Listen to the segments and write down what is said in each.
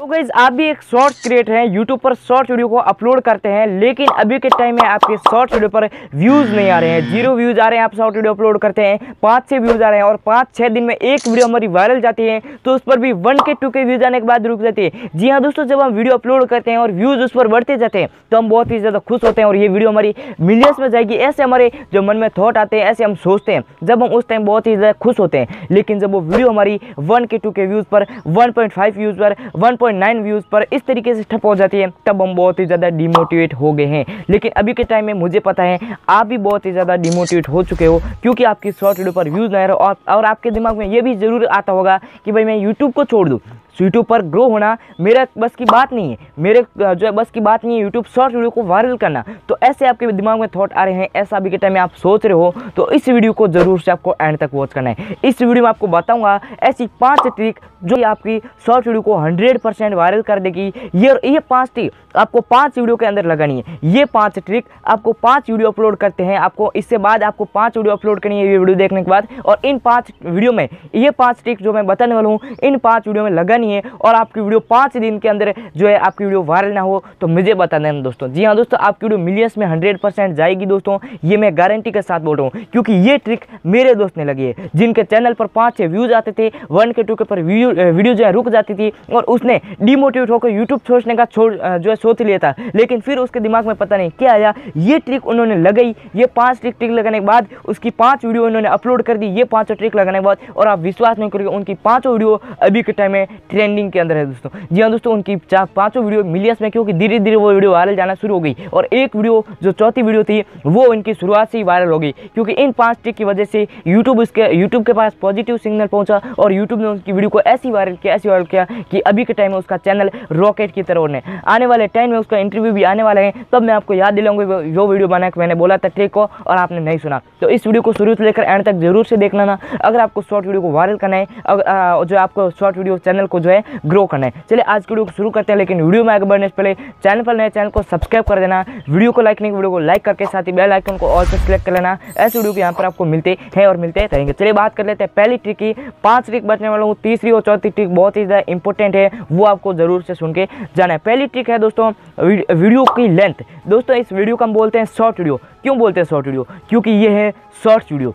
तो गाइज़ आप भी एक शॉर्ट क्रिएटर हैं यूट्यूब पर शॉर्ट वीडियो को अपलोड करते हैं, लेकिन अभी के टाइम में आपके शॉर्ट वीडियो पर व्यूज़ नहीं आ रहे हैं। ज़ीरो व्यूज़ आ रहे हैं, आप शॉर्ट वीडियो अपलोड करते हैं, पाँच छः व्यूज़ आ रहे हैं और पाँच छः दिन में एक वीडियो हमारी वायरल जाती है तो उस पर भी वन के टू के व्यूज़ आने के बाद रुक जाती है। जी हाँ दोस्तों, जब हम वीडियो अपलोड करते हैं और व्यूज़ उस पर बढ़ते जाते हैं तो हम बहुत ही ज़्यादा खुश होते हैं और ये वीडियो हमारी मिलियंस में जाएगी। ऐसे हमारे जो मन में थॉट आते हैं, ऐसे हम सोचते हैं, जब हम उस टाइम बहुत ही ज़्यादा खुश होते हैं। लेकिन जब वो वीडियो हमारी वन के टू के व्यूज़ पर वन व्यूज़ पर वन व्यूज़ पर इस तरीके से ठप हो जाती है तब हम बहुत ही ज़्यादा डिमोटिवेट हो गए हैं। लेकिन अभी के टाइम में मुझे पता है आप भी बहुत ही ज़्यादा डिमोटिवेट हो चुके हो क्योंकि आपकी शॉर्ट वीडियो पर व्यूज़ नहीं रहे और, और आपके दिमाग में ये भी ज़रूर आता होगा कि भाई मैं यूट्यूब को छोड़ दूँ। यूट्यूब पर ग्रो होना मेरा बस की बात नहीं है। मेरे जो है बस की बात नहीं है यूट्यूब शॉर्ट वीडियो को वायरल करना। तो ऐसे आपके दिमाग में थॉट आ रहे हैं ऐसा अभी के टाइम में आप सोच रहे हो तो इस वीडियो को ज़रूर से आपको एंड तक वॉच करना है। इस वीडियो में आपको बताऊँगा ऐसी पाँच ट्रिक जो आपकी शॉर्ट वीडियो को हंड्रेड परसेंट वायरल कर देगी। ये ये पाँच ट्रिक आपको पाँच वीडियो के अंदर लगानी है। ये पाँच ट्रिक आपको पाँच वीडियो अपलोड करते हैं। आपको इससे बाद आपको पाँच वीडियो अपलोड करनी है, ये वीडियो देखने के बाद। और इन पाँच वीडियो में ये पाँच ट्रिक जो मैं बताने वाला हूँ, इन पाँच वीडियो में लगानी है। और आपकी वीडियो पाँच दिन के अंदर जो है आपकी वीडियो वायरल ना हो तो मुझे बता देना दोस्तों। जी हाँ दोस्तों, आपकी वीडियो मिलियंस में हंड्रेड जाएगी दोस्तों। ये मैं गारंटी के साथ बोल रहा हूँ, क्योंकि ये ट्रिक मेरे दोस्त ने लगी है, जिनके चैनल पर पाँच छः व्यूज़ आते थे वन के टू के पर वीडियो जो है रुक जाती थी, और उसने डिमोटिवेट होकर यूट्यूब सोचने का छोड़ जो है सोच लिया था लेकिन फिर उसके दिमाग में पता नहीं क्या आया। ये ट्रिक उन्होंने लगाई, ये पाँच ट्रिक ट्रिक लगाने के बाद उसकी पाँच वीडियो उन्होंने अपलोड कर दी, ये पाँचों ट्रिक लगाने के बाद, और आप विश्वास नहीं करोगे, उनकी पाँचों वीडियो अभी के टाइम में ट्रेंडिंग के अंदर है दोस्तों। जी हाँ दोस्तों, उनकी चार, पाँचों वीडियो मिलियंस में, क्योंकि धीरे धीरे वो वीडियो वायरल जाना शुरू हो गई। और एक वीडियो जो चौथी वीडियो थी, वो उनकी शुरुआत से ही वायरल हो गई। क्योंकि इन पाँच ट्रिक की वजह से यूट्यूब उसके यूट्यूब के पास पॉजिटिव सिग्नल पहुँचा, और यूट्यूब ने उनकी वीडियो को ऐसी वायरल किया, ऐसी वायरल किया कि अभी के टाइम में उसका चैनल रॉकेट की तरह उड़ने आने वाले टाइम में उसका इंटरव्यू भी आने वाला है। तब मैं आपको याद दिलाऊँगा जो वीडियो बना के मैंने बोला था ट्रिक को और आपने नहीं सुना। तो इस वीडियो को शुरू से लेकर एंड तक ज़रूर से देख लेना अगर आपको शॉर्ट वीडियो को वायरल करना है अगर जो आपको शॉर्ट वीडियो चैनल को जो है ग्रो करना है। चलिए आज की वीडियो को शुरू करते हैं, लेकिन वीडियो में आगे बढ़ने से पहले चैनल पर नए चैनल को सब्सक्राइब कर देना। वीडियो को लाइक नहीं वीडियो को लाइक करके साथ ही बेल आइकन को ऑल पर सिलेक्ट कर लेना। ऐसे वीडियो यहाँ पर आपको मिलते हैं और मिलते रहेंगे। चलिए बात कर लेते हैं। पहली ट्रिक की पाँच ट्रिक बचने वाला हूँ। तीसरी और चौथी ट्रिक बहुत ही ज़्यादा इंपॉर्टेंट है। वो आपको ज़रूर से सुन के जाना है। पहली ट्रिक है दोस्तों वीडियो की लेंथ दोस्तों, इस वीडियो को हम बोलते हैं शॉर्ट वीडियो क्यों बोलते हैं शॉर्ट वीडियो क्योंकि ये है शॉर्ट वीडियो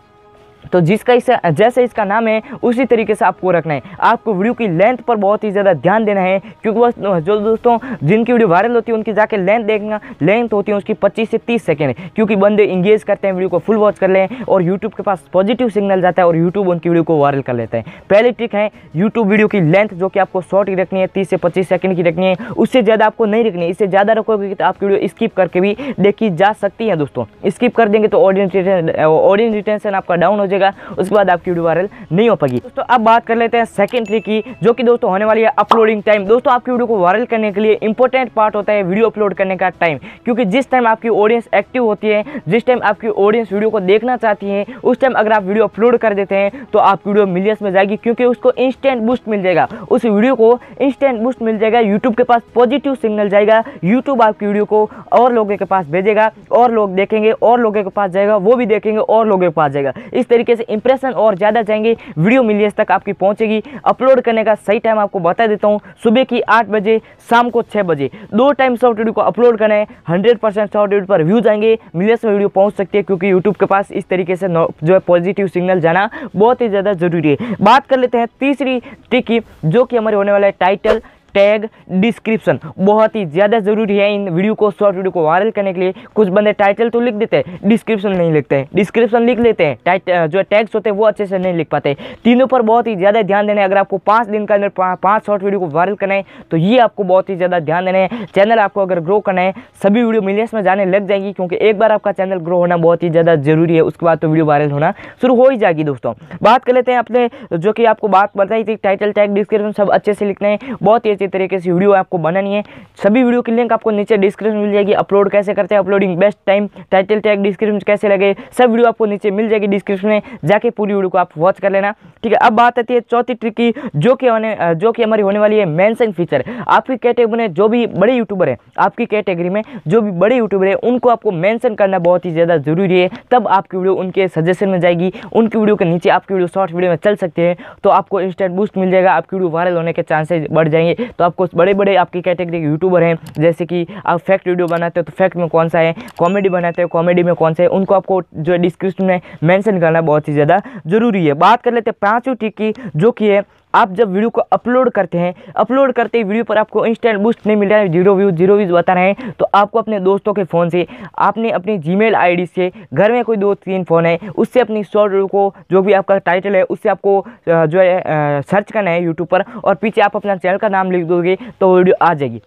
तो जिसका इसे, जैसे इसका नाम है, उसी तरीके से आपको रखना है। आपको वीडियो की लेंथ पर बहुत ही ज़्यादा ध्यान देना है, क्योंकि बस जो दोस्तों, जिनकी वीडियो वायरल होती है, उनकी जाके लेंथ देखना लेंथ होती है उसकी 25 से 30 सेकेंड। क्योंकि बंदे इंगेज करते हैं, वीडियो को फुल वॉच कर लें और यूट्यूब के पास पॉजिटिव सिग्नल जाता है और यूट्यूब उनकी वीडियो को वायरल कर लेते हैं। पहली ट्रिक है यूट्यूब वीडियो की लेंथ जो कि आपको शॉर्ट की रखनी है, तीस से पच्चीस सेकेंड की रखनी है, उससे ज़्यादा आपको नहीं रखनी है। इससे ज़्यादा रखोगे तो आपकी वीडियो स्किप करके भी देखी जा सकती है, दोस्तों। स्किप कर देंगे तो ऑडियंस ऑडियंस रिटेंशन आपका डाउन हो जाएगा। उसके बाद आपकी वीडियो वायरल नहीं हो पाएगी दोस्तों, अब बात कर लेते हैं सेकंड ट्रिक की, जो कि दोस्तों होने वाली है अपलोडिंग टाइम दोस्तों, आपकी वीडियो को वायरल करने के लिए इंपॉर्टेंट पार्ट होता है वीडियो अपलोड करने का टाइम क्योंकि जिस टाइम आपकी ऑडियंस एक्टिव होती है, जिस टाइम आपकी ऑडियंस वीडियो को देखना चाहती है, उस टाइम अगर आप वीडियो अपलोड कर देते हैं तो आपकी वीडियो मिलियंस में जाएगी, क्योंकि उसको इंस्टेंट बूस्ट मिल जाएगा। उस वीडियो को इंस्टेंट बूस्ट मिल जाएगा यूट्यूब के पास पॉजिटिव सिग्नल जाएगा यूट्यूब आपकी वीडियो को और लोगों के पास भेजेगा, और लोग देखेंगे, और लोगों के पास जाएगा, वो भी देखेंगे, और लोगों के पास जाएगा। इस तरीके से इंप्रेशन और ज़्यादा जाएँगे। वीडियो मिलियंस तक आपकी पहुंचेगी। अपलोड करने का सही टाइम आपको बता देता हूँ। सुबह की आठ बजे, शाम को छः बजे। दो टाइम शॉर्ट वीडियो को अपलोड करना है। हंड्रेड परसेंट शॉर्ट वीडियो पर व्यूज़ आएँगे। मिलियंस में वीडियो पहुँच सकती है क्योंकि यूट्यूब के पास इस तरीके से जो है पॉजिटिव सिग्नल जाना बहुत ही ज़्यादा ज़रूरी है। बात कर लेते हैं तीसरी ट्रिक की, जो कि हमारे होने वाला है टाइटल टैग डिस्क्रिप्शन बहुत ही ज़्यादा ज़रूरी है इन वीडियो को, शॉर्ट वीडियो को वायरल करने के लिए। कुछ बंदे टाइटल तो लिख देते हैं डिस्क्रिप्शन नहीं लिखते हैं। डिस्क्रिप्शन लिख लेते हैं जो टैग्स होते हैं, वो अच्छे से नहीं लिख पाते। तीनों पर बहुत ही ज़्यादा ध्यान देना है। अगर आपको पाँच दिन के अंदर पाँच शॉर्ट वीडियो को वायरल करना है तो ये आपको बहुत ही ज़्यादा ध्यान देना है। चैनल आपको अगर ग्रो करना है, सभी वीडियो मिलियंस में जाने लग जाएँगी, क्योंकि एक बार आपका चैनल ग्रो होना बहुत ही ज़्यादा ज़रूरी है। उसके बाद तो वीडियो वायरल होना शुरू हो ही जाएगी दोस्तों। बात कर लेते हैं अपने, जो कि आपको बात बताई थी टाइटल टैग डिस्क्रिप्शन सब अच्छे से लिखना है। बहुत ही तरीके से वीडियो आपको बनानी है। सभी वीडियो की लिंक आपको नीचे डिस्क्रिप्शन मिल जाएगी। अपलोड कैसे करते हैं? Uploading best time title tag description कैसे लगे? सब वीडियो आपको नीचे मिल जाएगी डिस्क्रिप्शन में। जाके पूरी वीडियो को आप वॉच कर लेना। ठीक है, अब बात आती है चौथी ट्रिक की, जो कि होने जो कि हमारी होने वाली है मेंशन फीचर आपकी कैटेगरी में जो भी बड़े यूट्यूबर है, आपकी कैटेगरी में जो भी बड़े यूट्यूबर है, उनको आपको मेंशन करना बहुत ही ज़्यादा ज़रूरी है। तब आपकी वीडियो उनके सजेशन में जाएगी। उनकी वीडियो के नीचे आपकी वीडियो शॉर्ट वीडियो में चल सकते हैं। तो आपको इंस्टेंट बूस्ट मिल जाएगा। आपकी वीडियो वायरल होने के चांसेस बढ़ जाएँगे। तो आपको बड़े बड़े आपकी कैटेगरी के यूट्यूबर हैं, जैसे कि आप फैक्ट वीडियो बनाते हो तो फैक्ट में कौन सा है कॉमेडी बनाते हो कॉमेडी में कौन सा है, उनको आपको जो है डिस्क्रिप्शन में मैंशन करना बहुत ही ज़्यादा ज़रूरी है। बात कर लेते हैं पाँचों टिक की, जो कि है आप जब वीडियो को अपलोड करते हैं, अपलोड करते ही वीडियो पर आपको इंस्टेंट बूस्ट नहीं मिल रहा है ज़ीरो व्यूज़ ज़ीरो व्यूज़ बता रहे हैं तो आपको अपने दोस्तों के फ़ोन से, आपने अपनी जीमेल आईडी से, घर में कोई दो तीन फ़ोन है, उससे अपनी शॉर्ट वीडियो को, जो भी आपका टाइटल है, उससे आपको जो है सर्च करना है यूट्यूब पर, और पीछे आप अपना चैनल का नाम लिख दोगे तो वीडियो आ जाएगी।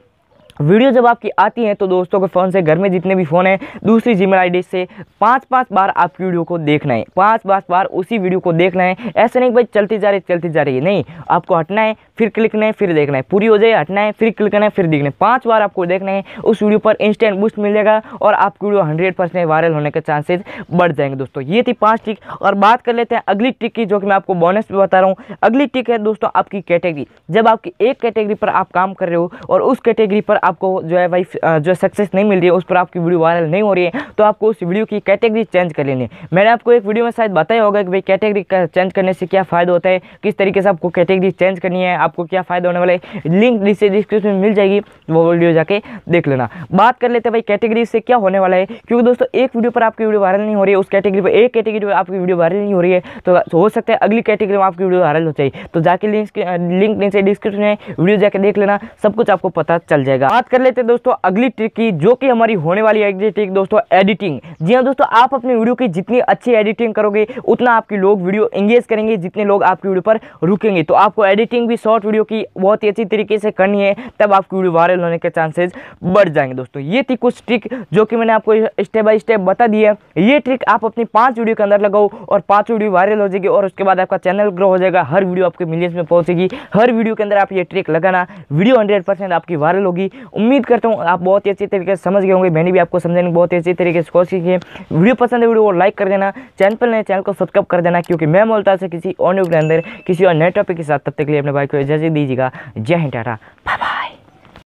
वीडियो जब आपकी आती है तो दोस्तों के फ़ोन से घर में जितने भी फ़ोन हैं, दूसरी जीमेल आईडी से पाँच पाँच बार आपकी वीडियो को देखना है। पाँच पाँच बार उसी वीडियो को देखना है। ऐसे नहीं भाई चलती जा रही, चलती जा रही है। नहीं, आपको हटना है, फिर क्लिक करना है, फिर देखना है। पूरी हो जाए, हटना है, फिर क्लिक करना है, फिर देखना है। पाँच बार आपको देखना है, उस वीडियो पर इंस्टेंट बूस्ट मिल जाएगा और आपकी वीडियो हंड्रेड वायरल होने के चांसेस बढ़ जाएँगे दोस्तों। ये थी पाँच टिक और बात कर लेते हैं अगली टिक की, जो कि मैं आपको बोनस पे बता रहा हूँ। अगली टिक है दोस्तों आपकी कैटेगरी जब आपकी एक कैटेगरी पर आप काम कर रहे हो और उस कैटेगरी पर आपको जो है भाई जो सक्सेस नहीं मिल रही है, उस पर आपकी वीडियो वायरल नहीं हो रही है तो आपको उस वीडियो की कैटेगरी चेंज कर लेनी है। मैंने आपको एक वीडियो में शायद बताया होगा कि भाई कैटेगरी चेंज करने से क्या फ़ायदा होता है, किस तरीके से आपको कैटेगरी चेंज करनी है, आपको क्या फ़ायदा होने वाला है लिंक नीचे डिस्क्रिप्शन में मिल जाएगी, वो वीडियो जाके देख लेना। बात कर लेते हैं भाई कैटेगरी से क्या होने वाला है, क्योंकि दोस्तों एक वीडियो पर आपकी वीडियो वायरल नहीं हो रही है, उस कैटेगरी पर एक कैटेगरी पर आपकी वीडियो वायरल नहीं हो रही है तो हो सकता है अगली कैटेगरी में आपकी वीडियो वायरल हो जाए। तो जाके लिंक लिंक नीचे डिस्क्रिप्शन में वीडियो जाके देख लेना, सब कुछ आपको पता चल जाएगा। बात कर लेते हैं दोस्तों अगली ट्रिक की, जो कि हमारी होने वाली है। ट्रिक दोस्तों एडिटिंग जी हाँ दोस्तों, आप अपनी वीडियो की जितनी अच्छी एडिटिंग करोगे, उतना आपके लोग वीडियो एंगेज करेंगे, जितने लोग आपकी वीडियो पर रुकेंगे। तो आपको एडिटिंग भी शॉर्ट वीडियो की बहुत ही अच्छी तरीके से करनी है, तब आपकी वीडियो वायरल होने के चांसेस बढ़ जाएँगे दोस्तों। ये थी कुछ ट्रिक जो कि मैंने आपको स्टेप बाय स्टेप बता दी है। ये ट्रिक आप अपनी पाँच वीडियो के अंदर लगाओ और पाँच वीडियो वायरल हो जाएगी और उसके बाद आपका चैनल ग्रो हो जाएगा, हर वीडियो आपके मिलियंस में पहुंचेगी। हर वीडियो के अंदर आप ये ट्रिक लगाना वीडियो हंड्रेड आपकी वायरल होगी उम्मीद करता हूँ आप बहुत ही अच्छी तरीके से समझ गए होंगे। मैंने भी आपको समझाने की बहुत ही अच्छी तरीके से कोशिश की वीडियो पसंद है, वीडियो को लाइक कर देना। चैनल पर नए, चैनल को सब्सक्राइब कर देना, क्योंकि मैं बोलता से किसी और न्यू के अंदर, किसी और नए टॉपिक के साथ, तब तक के लिए अपने भाई को इजाज़त दीजिएगा। जय हिंद, टाटा।